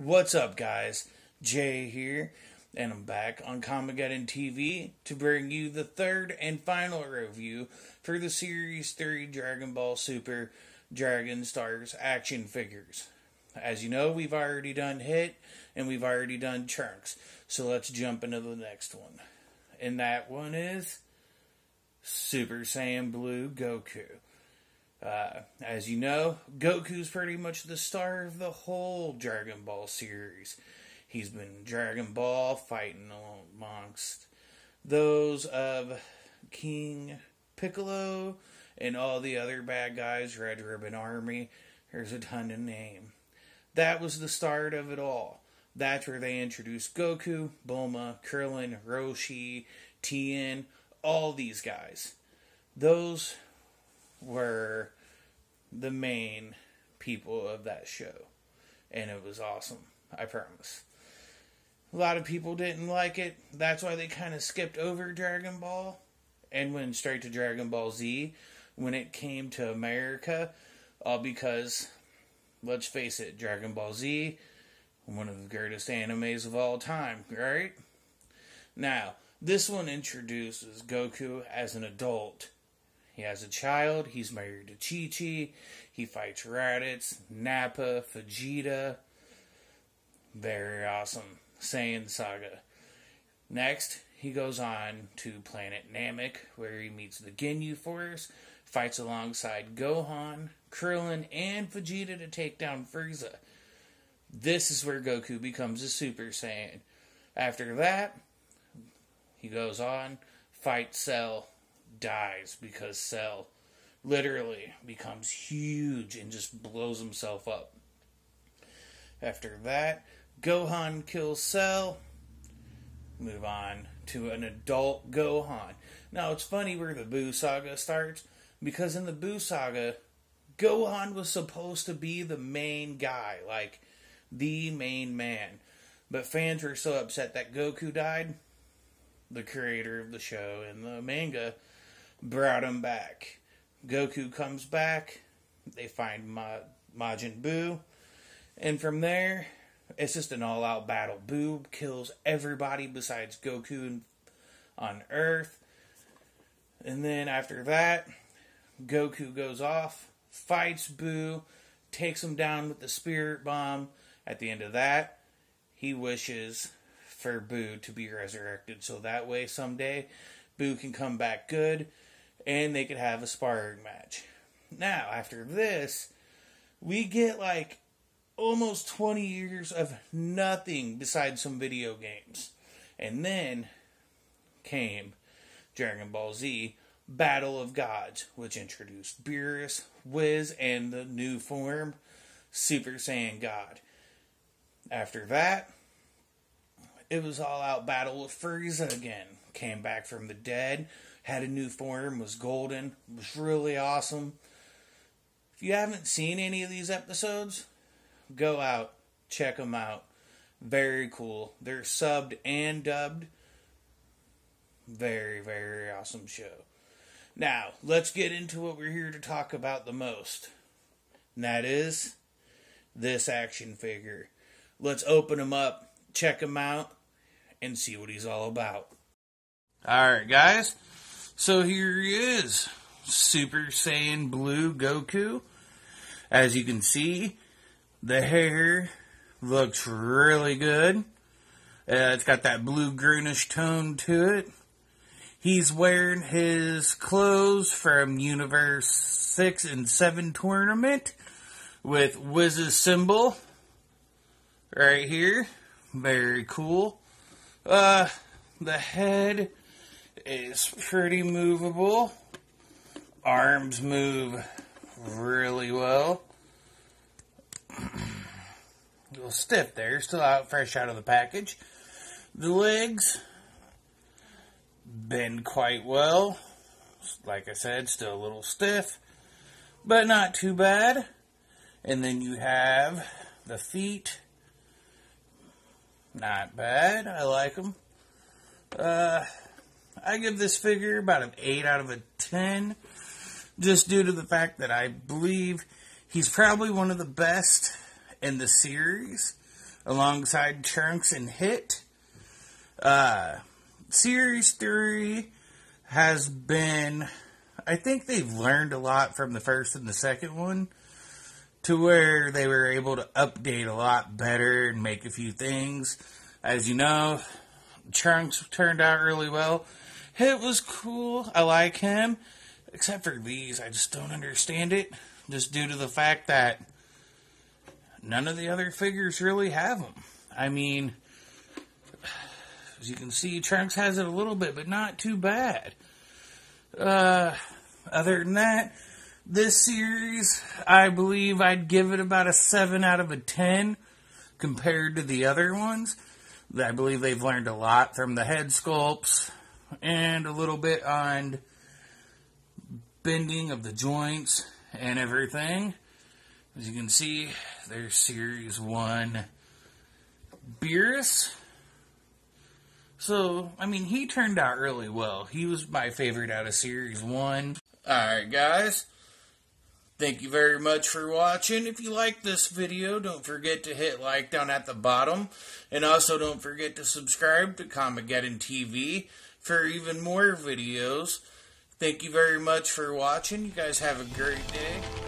What's up, guys? Jay here, and I'm back on Comicgeddon TV to bring you the third and final review for the Series 3 Dragon Ball Super Dragon Stars action figures. As you know, we've already done Hit and we've already done Trunks, so let's jump into the next one. And that one is Super Saiyan Blue Goku. Uh, as you know, Goku's pretty much the star of the whole Dragon Ball series. He's been Dragon Ball fighting amongst those of King Piccolo and all the other bad guys, Red Ribbon Army. There's a ton to name. That was the start of it all. That's where they introduced Goku, Bulma, Krillin, Roshi, Tien, all these guys. Those were the main people of that show. And it was awesome. I promise. A lot of people didn't like it. That's why they kind of skipped over Dragon Ball and went straight to Dragon Ball Z when it came to America. All because, let's face it, Dragon Ball Z, one of the greatest animes of all time, right? Now, this one introduces Goku as an adult he has a child. He's married to Chi Chi. He fights Raditz, Nappa, Vegeta. Very awesome. Saiyan Saga. Next, he goes on to planet Namek, where he meets the Ginyu Force, fights alongside Gohan, Krillin, and Vegeta to take down Frieza. This is where Goku becomes a Super Saiyan. After that, he goes on, fights Cell, dies because Cell literally becomes huge and just blows himself up. After that, Gohan kills Cell. Move on to an adult Gohan. Now, it's funny where the Buu saga starts because in the Buu saga, Gohan was supposed to be the main guy, like the main man. But fans were so upset that Goku died, the creator of the show and the manga brought him back. Goku comes back. They find Ma- Majin Buu. And from there, it's just an all out battle. Buu kills everybody besides Goku on Earth. And then after that, Goku goes off, fights Buu, takes him down with the spirit bomb. At the end of that, he wishes for Buu to be resurrected so that way someday Buu can come back good and they could have a sparring match. Now, after this, we get like almost 20 years of nothing besides some video games. And then came Dragon Ball Z Battle of Gods, which introduced Beerus, Whis, and the new form Super Saiyan God. After that, it was all out battle with Frieza again. Came back from the dead, had a new form, was golden, was really awesome. If you haven't seen any of these episodes, go out, check them out. Very cool. They're subbed and dubbed. Very, very awesome show. Now, let's get into what we're here to talk about the most. And that is this action figure. Let's open them up, check them out, and see what he's all about. Alright, guys. So here he is, Super Saiyan Blue Goku. As you can see, the hair looks really good. Uh, it's got that blue greenish tone to it. He's wearing his clothes from Universe 6 and 7 tournament with Whis's symbol right here. Very cool. Uh, the head is pretty movable. Arms move really well. A little stiff there, still out fresh out of the package. The legs bend quite well. Like I said, still a little stiff, but not too bad. And then you have the feet. Not bad. I like them. Uh, I give this figure about an 8 out of a 10, just due to the fact that I believe he's probably one of the best in the series. alongside Trunks and Hit. Uh, series 3 has been, I think they've learned a lot from the first and the second one to where they were able to update a lot better and make a few things. As you know, Trunks turned out really well. It was cool. I like him. Except for these, I just don't understand it. Just due to the fact that none of the other figures really have them. I mean, as you can see, Trunks has it a little bit, but not too bad. Uh, other than that, this series, I believe I'd give it about a 7 out of a 10 compared to the other ones. I believe they've learned a lot from the head sculpts and a little bit on bending of the joints and everything. As you can see, there's Series 1 Beerus. So, I mean, he turned out really well. He was my favorite out of Series 1. Alright, guys. Thank you very much for watching. If you like this video, don't forget to hit like down at the bottom. And also don't forget to subscribe to Comicgeddon TV for even more videos. Thank you very much for watching. You guys have a great day.